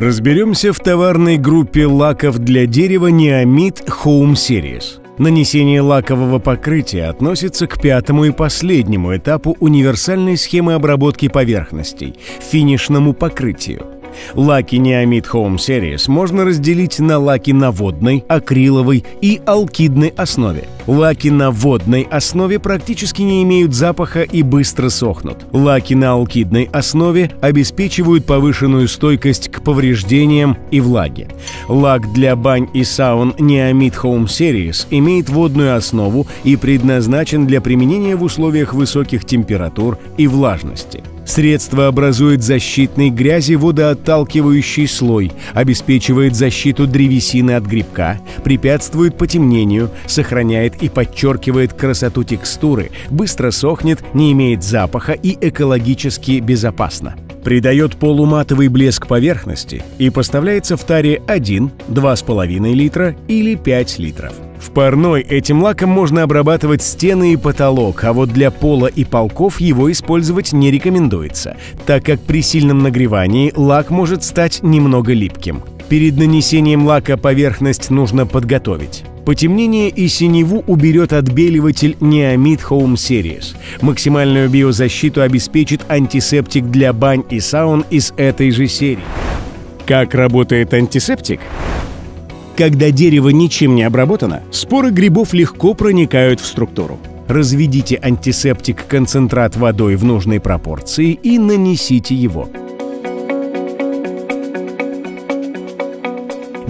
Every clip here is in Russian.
Разберемся в товарной группе лаков для дерева Neomid Home Series. Нанесение лакового покрытия относится к пятому и последнему этапу универсальной схемы обработки поверхностей – финишному покрытию. Лаки Neomid Home Series можно разделить на лаки на водной, акриловой и алкидной основе. Лаки на водной основе практически не имеют запаха и быстро сохнут. Лаки на алкидной основе обеспечивают повышенную стойкость к повреждениям и влаге. Лак для бань и саун Neomid Home Series имеет водную основу и предназначен для применения в условиях высоких температур и влажности. Средство образует защитный грязи водоотталкивающий слой, обеспечивает защиту древесины от грибка, препятствует потемнению, сохраняет и подчеркивает красоту текстуры, быстро сохнет, не имеет запаха и экологически безопасно придает полуматовый блеск поверхности и поставляется в таре 1, 2,5 литра или 5 литров. В парной этим лаком можно обрабатывать стены и потолок, а вот для пола и полков его использовать не рекомендуется, так как при сильном нагревании лак может стать немного липким. Перед нанесением лака поверхность нужно подготовить. Потемнение и синеву уберет отбеливатель Neomid Home Series. Максимальную биозащиту обеспечит антисептик для бань и саун из этой же серии. Как работает антисептик? Когда дерево ничем не обработано, споры грибов легко проникают в структуру. Разведите антисептик-концентрат водой в нужной пропорции и нанесите его.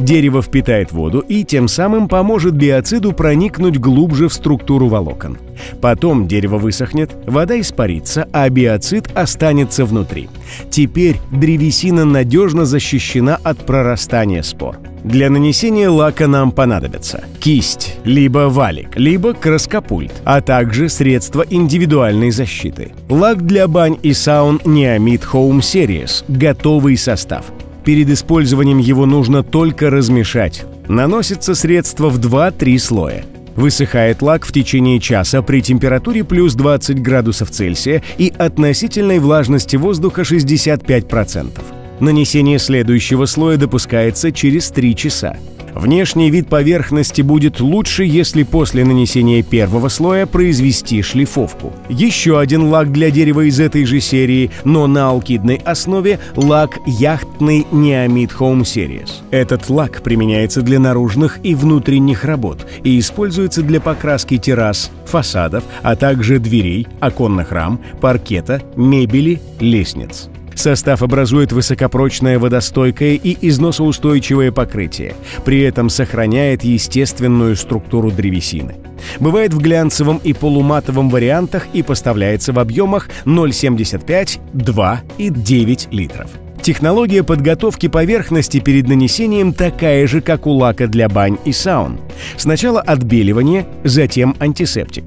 Дерево впитает воду и тем самым поможет биоциду проникнуть глубже в структуру волокон. Потом дерево высохнет, вода испарится, а биоцид останется внутри. Теперь древесина надежно защищена от прорастания спор. Для нанесения лака нам понадобится кисть, либо валик, либо краскопульт, а также средства индивидуальной защиты. Лак для бань и саун Neomid Home Series – готовый состав. Перед использованием его нужно только размешать. Наносится средство в 2-3 слоя. Высыхает лак в течение часа при температуре плюс 20 градусов Цельсия и относительной влажности воздуха 65%. Нанесение следующего слоя допускается через 3 часа. Внешний вид поверхности будет лучше, если после нанесения первого слоя произвести шлифовку. Еще один лак для дерева из этой же серии, но на алкидной основе лак яхтный Neomid Home Series. Этот лак применяется для наружных и внутренних работ и используется для покраски террас, фасадов, а также дверей, оконных рам, паркета, мебели, лестниц. Состав образует высокопрочное водостойкое и износоустойчивое покрытие, при этом сохраняет естественную структуру древесины. Бывает в глянцевом и полуматовом вариантах и поставляется в объемах 0,75, 2 и 9 литров. Технология подготовки поверхности перед нанесением такая же, как у лака для бань и саун. Сначала отбеливание, затем антисептик.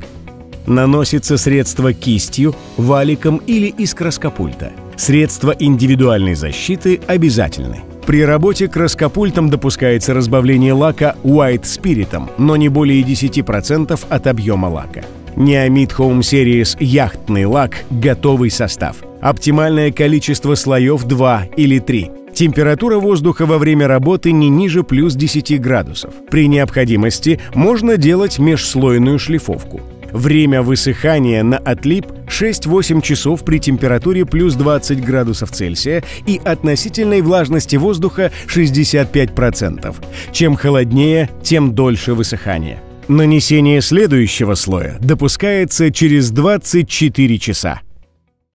Наносится средство кистью, валиком или из краскопульта – Средства индивидуальной защиты обязательны. При работе краскопультом допускается разбавление лака White Spirit, но не более 10% от объема лака. Neomid Home Series яхтный лак – готовый состав. Оптимальное количество слоев 2 или 3. Температура воздуха во время работы не ниже плюс 10 градусов. При необходимости можно делать межслойную шлифовку. Время высыхания на отлип 6-8 часов при температуре плюс 20 градусов Цельсия и относительной влажности воздуха 65%. Чем холоднее, тем дольше высыхание. Нанесение следующего слоя допускается через 24 часа.